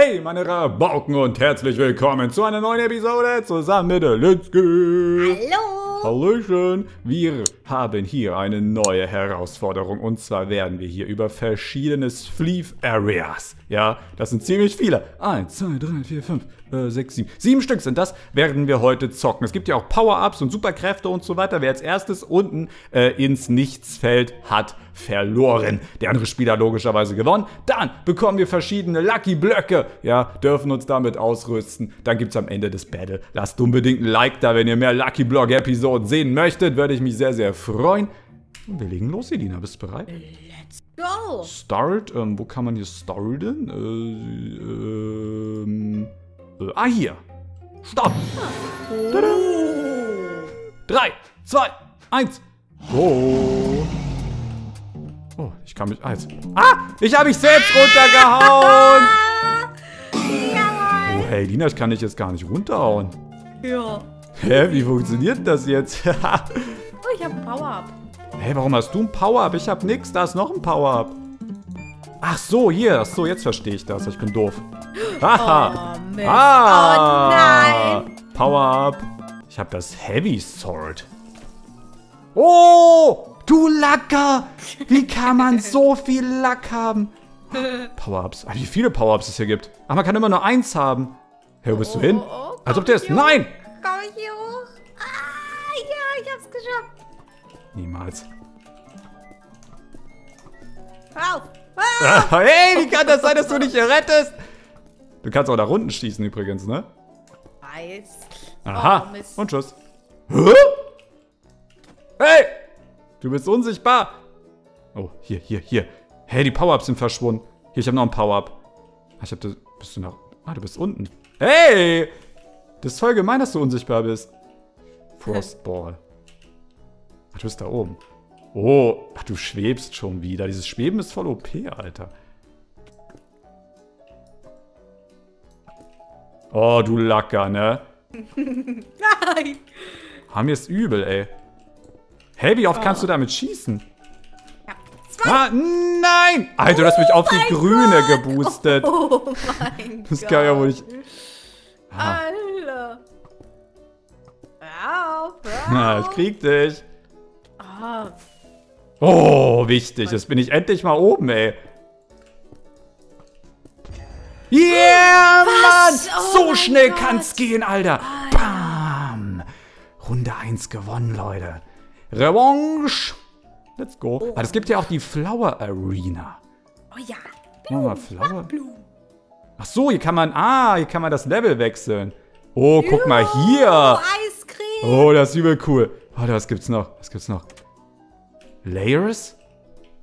Hey, meine Rabauken und herzlich willkommen zu einer neuen Episode zusammen mit Litzki. Hallo! Hallöchen! Wir haben hier eine neue Herausforderung und zwar werden wir hier über verschiedene Sleeve Areas. Ja, das sind ziemlich viele. Eins, zwei, drei, vier, fünf, äh, sechs, sieben. Sieben Stück sind das, werden wir heute zocken. Es gibt ja auch Power-Ups und Superkräfte und so weiter. Wer als erstes unten äh, ins Nichts fällt, hat verloren. Der andere Spieler logischerweise gewonnen. Dann bekommen wir verschiedene Lucky Blöcke. Ja, dürfen uns damit ausrüsten. Dann gibt es am Ende des Battle. Lasst unbedingt ein Like da, wenn ihr mehr Lucky Block Episoden sehen möchtet. Würde ich mich sehr, sehr freuen. Und wir legen los, Elina. Bist du bereit? Let's go! Start. Ähm, wo kann man hier starten? Äh, ähm, äh, ah, hier. Start. Tada. Drei, zwei, eins. Go. Oh, ich kann mich. Ah, jetzt. Ah! Ich habe mich selbst runtergehauen! Oh, hey, Lina, ich kann dich jetzt gar nicht runterhauen. ja. Hä, wie funktioniert das jetzt? Hä, Oh, ich habe ein Power-Up. warum hast du ein Power-Up? Ich hab nix, da ist noch ein Power-Up. Ach so, hier. Ach so, jetzt verstehe ich das. Ich bin doof. Haha. Oh, Mist. Ah! Oh, nein. Power-Up. Ich habe das Heavy Sword. Oh! Du Lacker! Wie kann man so viel Lack haben? Power-Ups. Ah, wie viele Power-Ups es hier gibt. Ach, man kann immer nur eins haben. Hey, wo bist du hin? oh, Als ob der ist. Nein! Ich hier hoch? Ah, ja, ich hab's geschafft. Niemals. Hör auf. Ah, hey, wie kann das sein, dass du dich hier rettest? Du kannst auch da Runden schießen übrigens, ne? weiß. Aha. Oh. Und tschüss. Hä? Hey! Du bist unsichtbar. Oh, hier, hier, hier. Hey, die Power-Ups sind verschwunden. Hier, ich habe noch ein Power-Up. Ah, Ich hab das. Bist du noch. Ah, du bist unten. Hey! Das ist voll gemein, dass du unsichtbar bist. Frostball. Ach, du bist da oben. Oh, ach, du schwebst schon wieder. Dieses Schweben ist voll OP, Alter. Oh, du Lacker, ne? Nein. Haben wir es übel, ey. Hey, wie oft kannst du damit schießen? Zwei. Ah, nein! Alter, du hast mich auf die grüne geboostet. Oh mein Gott. Das kann ja wohl nicht. Ah, Alter. Ah, ich krieg dich. Ah, Oh, wichtig. Jetzt bin ich endlich mal oben, ey. Yeah, Was? Mann! Oh so schnell Gott. kann's gehen, Alter. Bam! Runde 1 gewonnen, Leute. Revanche. Let's go. Ah, es gibt ja auch die Flower Arena. oh ja. Wir mal Flower. Blumen. Ach so, hier kann man, ah, hier kann man das Level wechseln. Oh, guck mal Oh, hier. Oh, das ist übel cool. Warte, was gibt's noch? Was gibt's noch? Layers?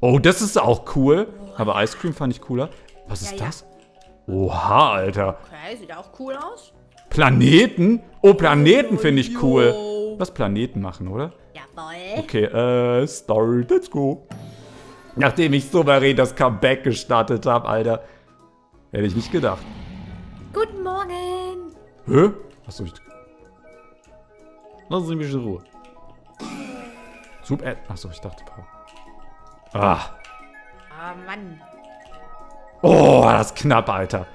Oh, das ist auch cool. Aber Ice Cream fand ich cooler. Was ist Ja, ja. das? Oha, Alter. Okay, sieht auch cool aus. Planeten? Oh, Planeten finde ich cool. Jo. Lass Planeten machen, oder? Jawohl. Okay, äh, start, let's go. Nachdem ich souverän das Comeback gestartet habe, Alter. Hätte ich nicht gedacht. Guten Morgen. Hä? Achso, ich. Lassen Sie mich in Ruhe. Super. Achso, ich dachte Power. Ah. Ah, Mann. Oh, das ist knapp, Alter.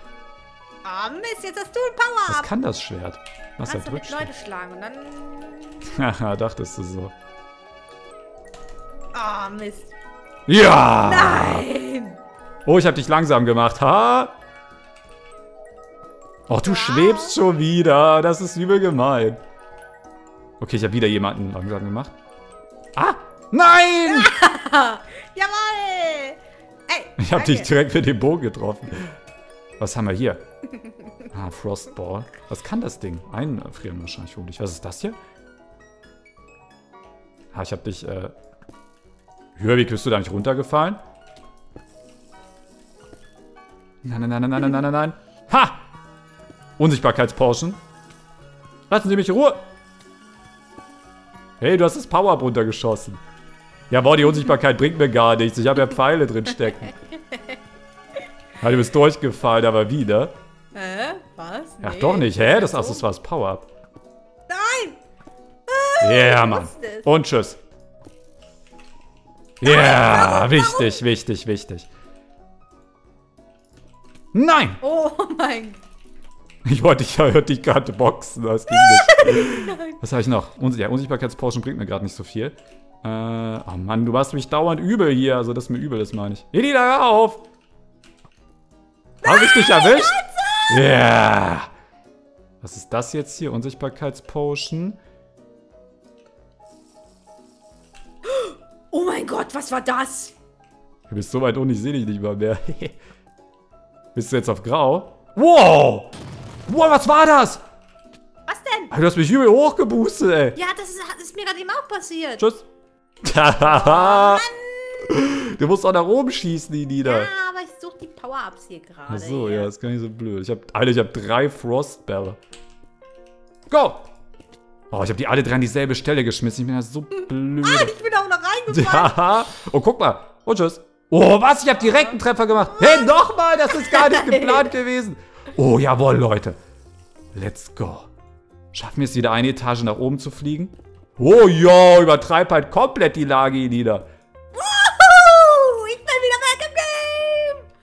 Ah, Mist, jetzt hast du ein Was Power-Up. kann das Schwert? Was Kannst du mit Leute schlagen und dann... Haha, dachtest du so. Ah, Mist. Ja! Nein. Oh, ich hab dich langsam gemacht. Ha! Oh, du schwebst schon wieder. Das ist übel gemein. Okay, ich habe wieder jemanden langsam gemacht. Ah! Nein! Jawohl. Ey, Ich habe dich direkt mit dem Bogen getroffen. Was haben wir hier? Ah, Frostball. Was kann das Ding? Einfrieren wahrscheinlich vermutlich. Was ist das hier? Ah, ich habe dich, äh... Hör, wie bist du da nicht runtergefallen? Nein, nein, nein, nein, nein, nein, nein, nein. Ha! Unsichtbarkeitsporschen. Lassen Sie mich in Ruhe. Hey, du hast das Power-Up runtergeschossen. Ja, boah, die Unsichtbarkeit bringt mir gar nichts. Ich habe ja Pfeile drin stecken. Ja, du bist durchgefallen, aber wie, ne? Hä? Was? Ach Nee. doch nicht, hä? Das, ach, das war das Power-Up. Nein. Ja, yeah, Mann. Und tschüss. Ja, yeah, wichtig, wichtig, wichtig. Nein! Oh mein Ich wollte dich, wollte dich gerade boxen, das ging nicht. Was habe ich noch? Unsicht ja, Unsichtbarkeitsportion bringt mir gerade nicht so viel. Äh, oh Mann, du machst mich dauernd übel hier. Also, das ist mir übel ist, meine ich. Elina, hör auf! Habe ich dich erwischt? Ja! Yeah. Was ist das jetzt hier? Unsichtbarkeitspotion. Oh mein Gott, was war das? Du bist so weit unten, ich sehe dich nicht mal mehr. bist du jetzt auf grau? Wow! Wow, was war das? Was denn? Du hast mich übel hochgeboostet, ey. Ja, das ist, das ist mir gerade eben auch passiert. Tschüss. du musst auch nach oben schießen, die Nieder. Ja, aber ich suche die Power-Ups hier gerade. Ach so, ja, ist gar nicht so blöd. Ich hab, Alter, ich habe drei Frostbälle. Go! Oh, ich habe die alle drei an dieselbe Stelle geschmissen. Ich bin ja so blöd. Ah, ich bin auch noch reingefallen. Ja. Oh, guck mal. Und tschüss. Oh, was? Ich habe direkt einen Treffer gemacht. Hey, nochmal. Das ist gar nicht geplant gewesen. Oh, jawohl, Leute. Let's go. Schaffen wir es wieder eine Etage nach oben zu fliegen? Oh, ja, übertreib halt komplett die Lage hier nieder. Ich bin wieder back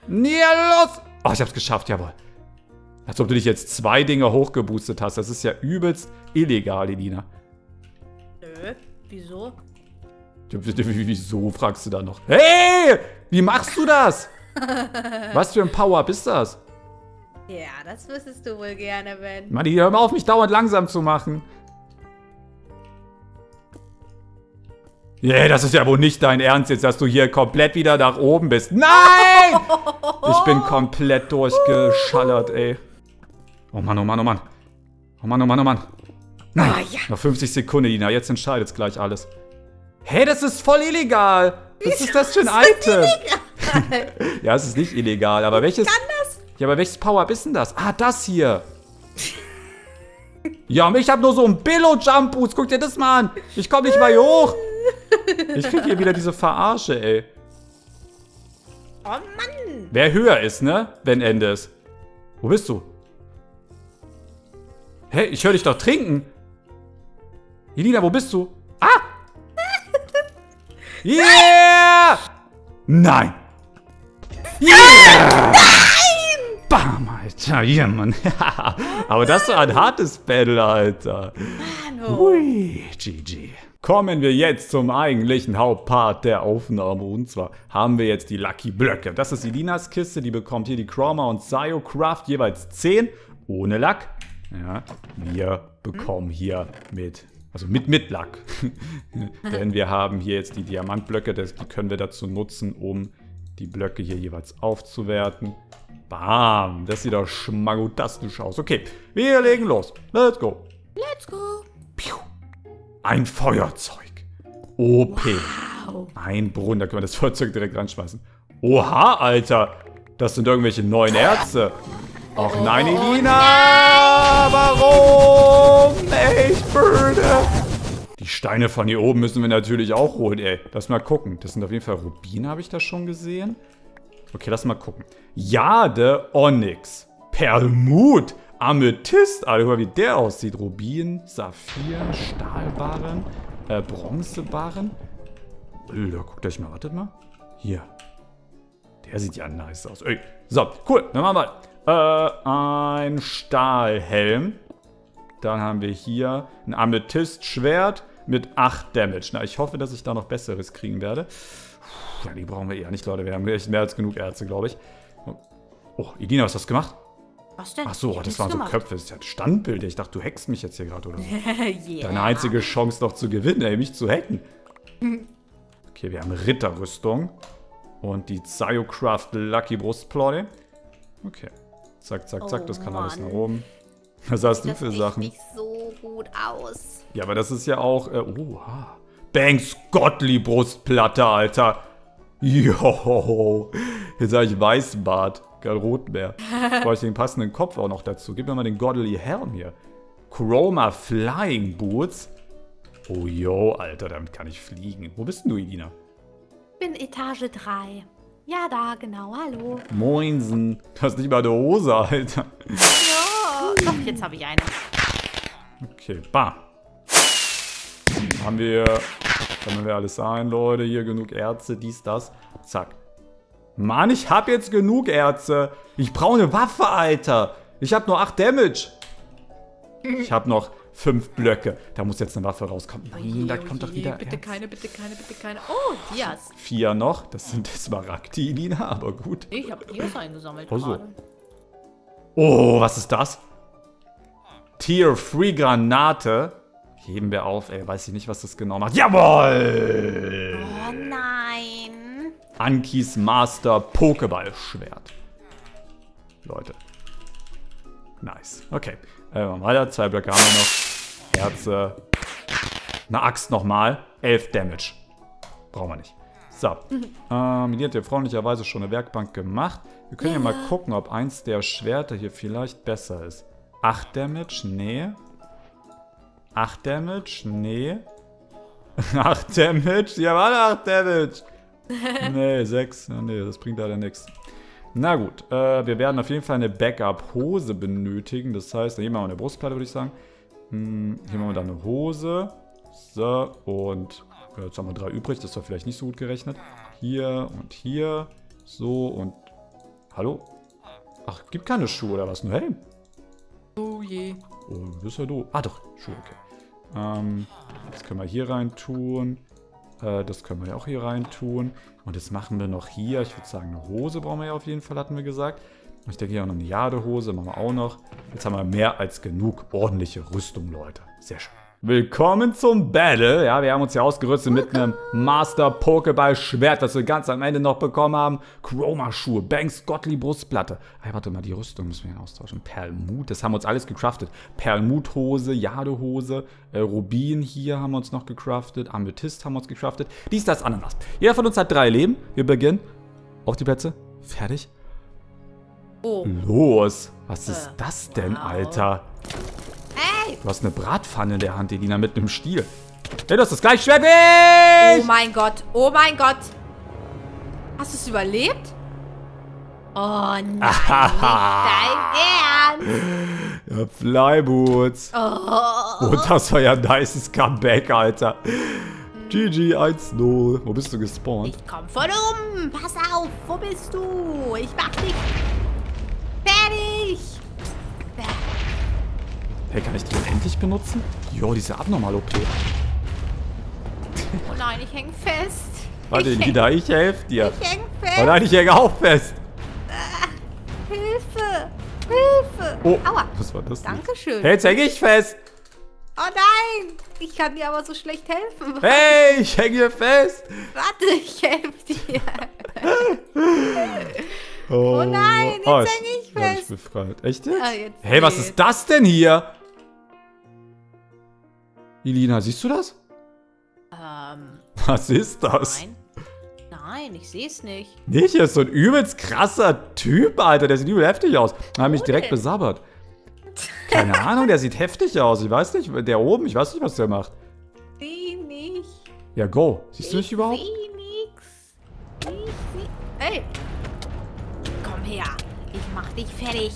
im Game. Ja, los. Oh, ich hab's geschafft, jawohl. Als ob du dich jetzt zwei Dinge hochgeboostet hast. Das ist ja übelst illegal, Elina. Nö, wieso? Wieso, fragst du da noch. Hey, wie machst du das? Was für ein Power-Up ist das? Ja, das wüsstest du wohl gerne, Ben. Mann, hör mal auf, mich dauernd langsam zu machen. Yeah, das ist ja wohl nicht dein Ernst jetzt, dass du hier komplett wieder nach oben bist. Nein! Ich bin komplett durchgeschallert, ey. Oh Mann, oh Mann, oh Mann. Oh Mann, oh Mann, oh Mann. Nein, Ah, ja. noch 50 Sekunden, Dina. Jetzt entscheidet's gleich alles. Hey, das ist voll illegal. Was ist das für ein Item? ja, es ist nicht illegal, aber welches... Ja, aber welches Power-Up ist denn das? Ah, das hier. Ja, und ich habe nur so einen Billo-Jump-Boost. Guck dir das mal an. Ich komme nicht mal hier hoch. Ich krieg hier wieder diese Verarsche, ey. Oh Mann. Wer höher ist, ne? Wenn Ende ist. Wo bist du? Hä? Ich höre dich doch trinken. Elina, wo bist du? Ah! Yeah! Nein! Yeah! Bam, Alter. Ja, Mann. Aber das war ein hartes Battle, Alter. Mano. Hui, GG. Kommen wir jetzt zum eigentlichen Hauptpart der Aufnahme. Und zwar haben wir jetzt die Lucky Blöcke. Das ist Ilinas Kiste, die bekommt hier die Chroma und Craft jeweils 10 ohne Lack. Ja, wir bekommen hier mit, also mit mit Lack. Denn wir haben hier jetzt die Diamantblöcke, das, die können wir dazu nutzen, um die Blöcke hier jeweils aufzuwerten. Bam, das sieht doch schmagutastisch aus. Okay, wir legen los. Let's go. Let's go. Piu. Ein Feuerzeug. OP. Wow. Ein Brunnen, da können wir das Feuerzeug direkt ranschmeißen. Oha, Alter. Das sind irgendwelche neuen Ärzte. Ach nein, Elina. Warum? Ich würde. Die Steine von hier oben müssen wir natürlich auch holen, ey. Lass mal gucken. Das sind auf jeden Fall Rubine, habe ich das schon gesehen. Okay, lass mal gucken. Jade, Onyx, Perlmut, Amethyst. Alter, guck mal, wie der aussieht. Rubin, Saphir, Stahlbarren, äh, Bronzebarren. Alter, guckt euch mal, wartet mal. Hier. Der sieht ja nice aus. Ey. So, cool. Dann machen wir äh, ein Stahlhelm. Dann haben wir hier ein Amethyst-Schwert mit 8 Damage. Na, ich hoffe, dass ich da noch Besseres kriegen werde. Ja, die brauchen wir eher nicht, Leute. Wir haben echt mehr als genug Ärzte, glaube ich. Oh, Edina, was hast du gemacht? Was denn? Ach so, das waren so gemacht. Köpfe. Das ist ja Standbilder. Ich dachte, du hackst mich jetzt hier gerade oder so. yeah. Deine einzige Chance noch zu gewinnen, ey, mich zu hacken. Okay, wir haben Ritterrüstung. Und die Ziocraft Lucky Brustplatte. Okay. Zack, zack, zack, Oh das kann alles Mann. nach oben. Was hast du Das für sieht Sachen? nicht so gut aus. Ja, aber das ist ja auch. Äh, oha. Banks Gottlieb Brustplatte, Alter. Jo. Jetzt sag ich Weißbart. Kein Rot mehr. Brauche ich den passenden Kopf auch noch dazu. Gib mir mal den Godly Helm hier. Chroma Flying Boots. Oh yo, Alter, damit kann ich fliegen. Wo bist denn du, Elina? Bin Etage 3. Ja, da, genau. Hallo. Moinsen. Du hast nicht mal eine Hose, Alter. Ja. Doch, jetzt habe ich eine. Okay, bam. Haben wir. Sammeln wir alles ein, Leute. Hier genug Ärzte, dies, das. Zack. Mann, ich hab jetzt genug Erze. Ich brauche eine Waffe, Alter. Ich hab nur 8 Damage. Ich hab noch 5 Blöcke. Da muss jetzt eine Waffe rauskommen. Nein, da kommt doch wieder Bitte Erz. keine, bitte keine, bitte keine. Oh, Dias. Vier noch. Das sind Smaragdi, Lina, aber gut. Ich habe Dias eingesammelt so. gerade. Oh, was ist das? Tier 3 Granate. Heben wir auf, ey. Weiß ich nicht, was das genau macht. Jawoll! Oh nein. Ankis Master Pokéball-Schwert. Leute. Nice. Okay. Äh, weiter. Zwei Blöcke haben wir noch. Herze. Eine Axt nochmal. 11 Damage. Brauchen wir nicht. So. Ähm, die hat ja freundlicherweise schon eine Werkbank gemacht. Wir können ja mal gucken, ob eins der Schwerter hier vielleicht besser ist. 8 Damage? Nee. 8 Damage? Nee. 8 Damage? Ja, warte, 8 Damage. Nee, 6. Nee, das bringt leider nichts. Na gut, äh, wir werden auf jeden Fall eine Backup-Hose benötigen. Das heißt, hier machen wir eine Brustplatte, würde ich sagen. Hm, hier machen wir dann eine Hose. So, und äh, jetzt haben wir drei übrig. Das war vielleicht nicht so gut gerechnet. Hier und hier. So und... Hallo? Ach, gibt keine Schuhe oder was? Nur Helm? Oh je. Oh, du bist ja doof. Ah, doch, Schuhe, okay. Ähm, das können wir hier rein tun. Äh, das können wir ja auch hier rein tun. Und jetzt machen wir noch hier, ich würde sagen, eine Hose brauchen wir ja auf jeden Fall, hatten wir gesagt. Und ich denke hier auch noch eine Jadehose, machen wir auch noch. Jetzt haben wir mehr als genug ordentliche Rüstung, Leute. Sehr schön. Willkommen zum Battle. Ja, wir haben uns ja ausgerüstet mit einem Master Pokéball Schwert, das wir ganz am Ende noch bekommen haben. Chroma Schuhe, Banks Gottlieb Brustplatte. Ey, warte mal, die Rüstung müssen wir ja austauschen. Perlmut, das haben wir uns alles gecraftet. Perlmut Hose, Jadehose, äh, Rubin hier haben wir uns noch gecraftet. Amethyst haben wir uns gecraftet. Dies, das, Ananas. Jeder von uns hat drei Leben. Wir beginnen. Auf die Plätze. Fertig. Oh. Los. Was ist Äh, das denn, wow. Alter? Du hast eine Bratpfanne in der Hand, Elina, mit einem Stiel. Hey, du hast das gleich Schwert wie Oh mein Gott. Oh mein Gott. Hast du es überlebt? Oh nein. dein Ernst. Ja, Flyboots. Oh. Und das war ja ein nices Comeback, Alter. GG 1-0. Wo bist du gespawnt? Ich komm von oben. Pass auf. Wo bist du? Ich mach dich fertig. Hey, kann ich die unendlich benutzen? Jo, die ist ja abnormal OP. Oh nein, ich häng fest. Warte, ich Elina, ich helfe dir. ich häng Oh fest. nein, ich hänge auch fest. Hilfe. Hilfe. Oh, Aua. was war das? denn? Dankeschön. Hey, jetzt hänge ich fest. Oh nein. Ich kann dir aber so schlecht helfen. Hey, ich hänge hier fest. Warte, ich helfe dir. Oh, nein, jetzt oh, häng ich fest. befreit. Echt jetzt? Ah, jetzt hey, was ist das denn hier? Elina, siehst du das? Ähm, Was ist das? nein. Nein, ich sehe es nicht. Nicht, er ist so ein übelst krasser Typ, Alter. Der sieht übel heftig aus. Er hat mich direkt besabbert. Keine Ahnung, der sieht heftig aus. Ich weiß nicht, der oben, ich weiß nicht, was der macht. Sieh nicht. Ja, go. Siehst du nicht überhaupt? Ich seh nix. Ich seh... Ey. Komm her. Ich mach dich fertig.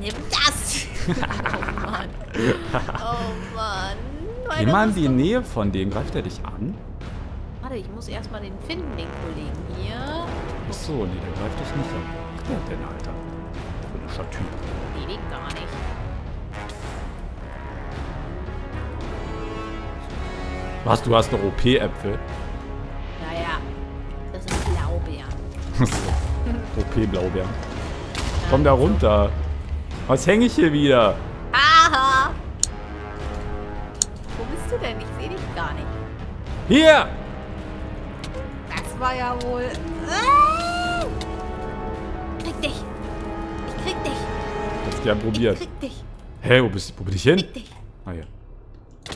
Nimm das. oh Mann. Oh Mann. Geh mal in die Nähe von dem. Greift er dich an? Warte, ich muss erstmal den finden, den Kollegen hier. Achso, nee, der greift dich nicht an. Was der denn, Alter? Komischer Typ. Nee, den gar nicht. Was, du hast noch OP-Äpfel? Naja, das sind Blaubeeren. OP-Blaubeeren. Komm da runter. Was hänge ich hier wieder? Hier! Das war ja wohl... Ah! Krieg dich! Ich krieg dich! Hast gern Ich probiert. krieg dich! Hey, wo, bist, wo bin ich hin? Krieg dich! Ah, ja.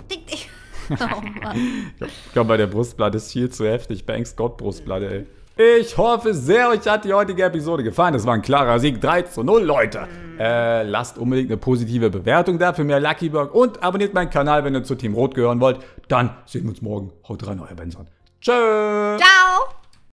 Krieg dich! Oh Mann. Ich glaube, bei der Brustplatte ist viel zu heftig. Banks Gott Brustplatte, ey. Ich hoffe sehr, euch hat die heutige Episode gefallen. Das war ein klarer Sieg. 3 zu 0, Leute. Äh, lasst unbedingt eine positive Bewertung da für mehr Lucky Block und abonniert meinen Kanal, wenn ihr zu Team Rot gehören wollt. Dann sehen wir uns morgen. Haut rein, euer Benson. Tschö. Ciao!